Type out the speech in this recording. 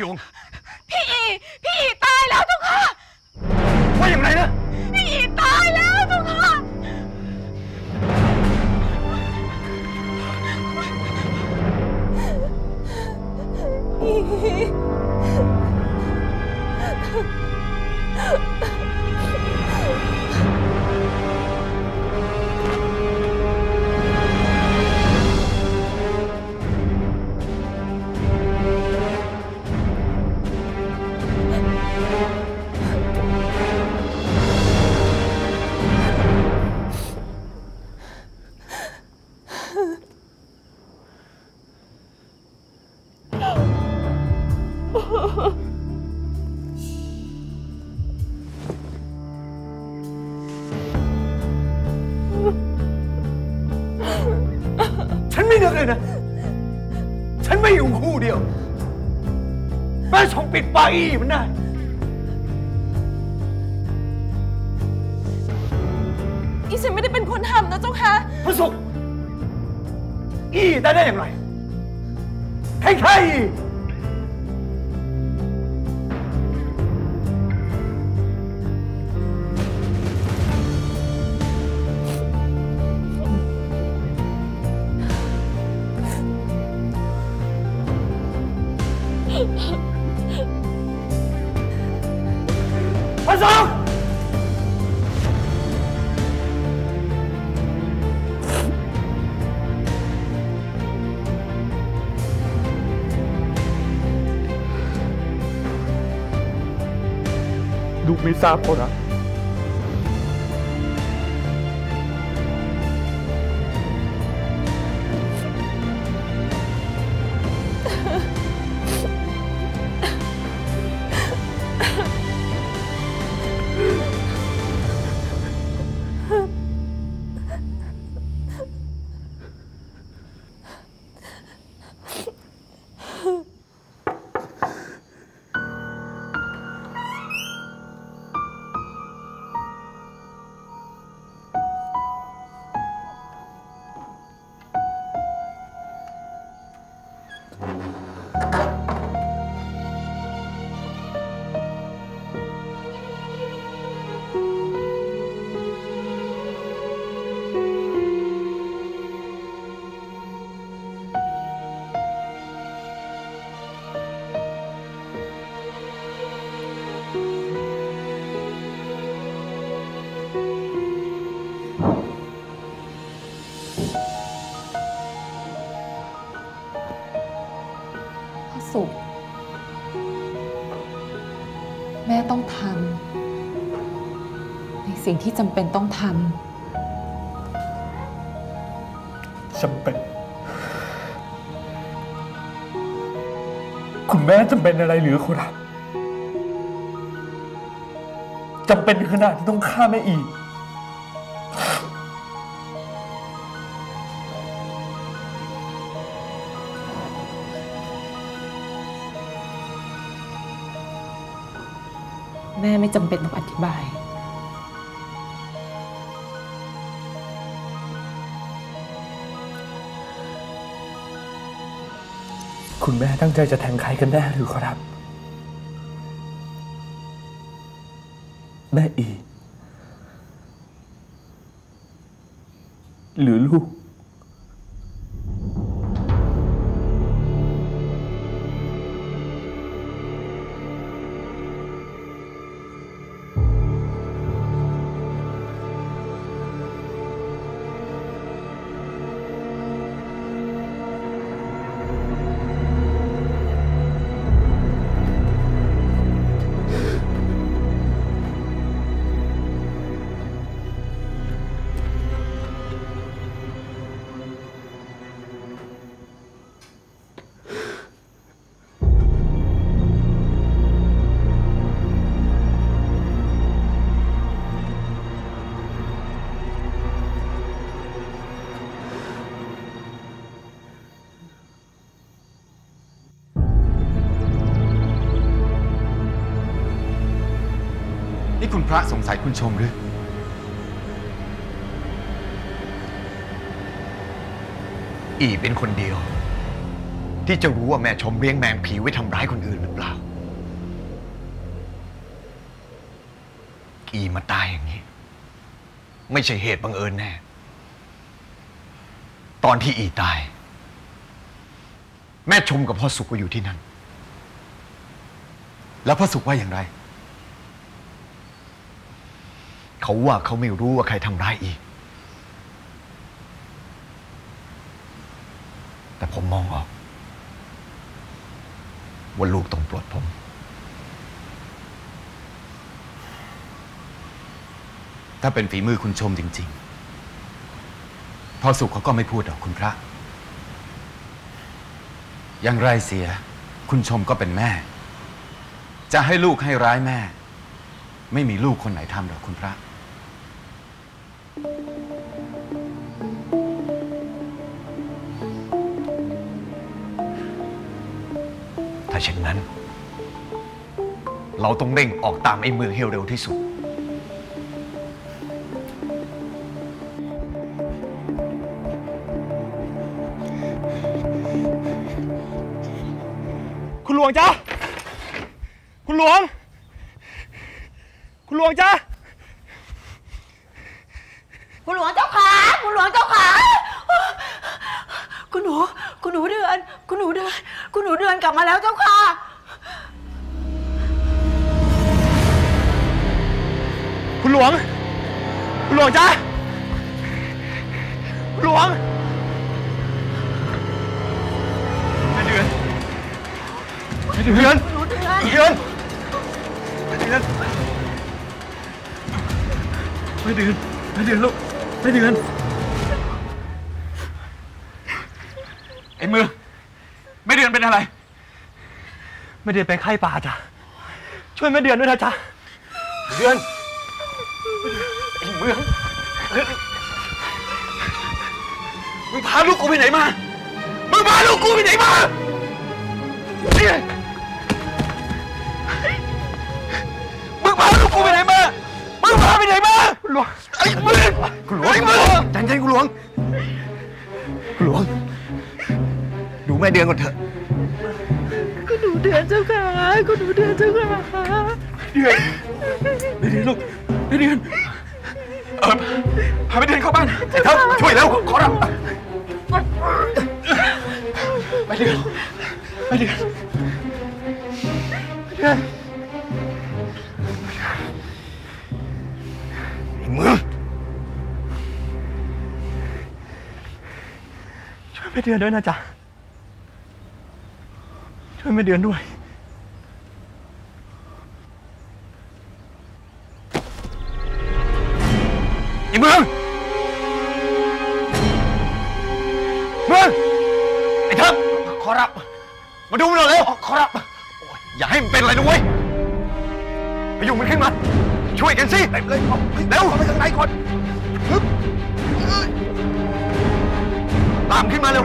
ยุ ฉันไม่นึกเลยนะ ฉันไม่อยู่คู่เดียว แม่ชงปิดปากอีมันได้อีฉันไม่ได้เป็นคนทำนะเจ้าค่ะพระสุขอีได้ได้อย่างไรใครใคร พระสุขลูกไม่ทราบเขานะ สิ่งที่จำเป็นต้องทจำเป็น คุณแม่จำเป็นอะไรหรือครับจำเป็นขนาดที่ต้องฆ่าแม่อีกำแม่ไม่จำเป็นต้องอธิบาย คุณแม่ตั้งใจจะแทงใครกันแน่หรือครับ แม่อี หรือลูก นี่คุณพระสงสัยคุณชมหรือ อีเป็นคนเดียวที่ที่จะรู้ว่าแม่ชมเลี้ยงแมงผีไว้ทำร้ายคนอื่นหรือเปล่า อีมาตายอย่างนี้ ไม่ใช่เหตุบังเอิญแน่ ตอนที่อีตาย แม่ชมกับพ่อสุขก็อยู่ที่นั่น แล้วพ่อสุขว่าอย่างไร เขาว่าเขาไม่รู้ว่าใครทำร้ายอีก แต่ผมมองออก ว่าลูกต้องปลดผม ถ้าเป็นฝีมือคุณชมจริง ๆพ่อสุขเขาก็ไม่พูดหรอกคุณพระ อย่างไรเสีย คุณชมก็เป็นแม่ จะให้ลูกให้ร้ายแม่ ไม่มีลูกคนไหนทำหรอกคุณพระ ถ้าเช่นนั้น เราต้องเร่งออกตามไอ้เมืองให้เร็วที่สุด คุณหลวงจ้าคุณหลวง คุณหลวงจ้า คุณหลวงเจ้าขาคุณหลวงเจ้าขาคุณหนู คุณหนูเดือน คุณหนูเดือน คุณหนูเดือนกลับมาแล้วเจ้าค่ะ คุณหลวง คุณหลวงจ้าคุณหลวงแม่เดือนแม่เดือนหนูเดือนเดือนแม่เดือนแม่เดือนแม่เดือนลูก แม่เดือน ไอ้เมืองไม่เดือนเป็นอะไรแม่เดือนเป็นไข้ป่าจ้ะ ช่วยแม่เดือนด้วยนะจ๊ะ เดือน ไอ้เมืองมึงพาลูกกูไปไหนมา มึงพาลูกกูไปไหนมา ม่เดือนก่อนเถอะ คุณหนูเดือนเจ้าค่ะคุณหนูเดือนเจ้าค่ะเดือนไม่เดือนลูกไม่เดือนเออพาไปเดือนเข้าบ้านไอ้เท่าช่วยแล้วขอรับไปเดือนไปเดือนไปเดือนไอ้เมืองช่วยแม่เดือนด้วยนะจ๊ะ ช่วยแม่เดือนด้วย ไอ้เมือง เมือง ไอ้เทิงขอรับ มาดูมันหน่อยเร็วขอรับโอ้ยอย่าให้มันเป็นอะไรนะเว้ยไปอยู่มันขึ้นมา ช่วยกันสิเร็วเลยเร็วเข้าไปข้างในก่อนฮึบตามขึ้นมาเร็ว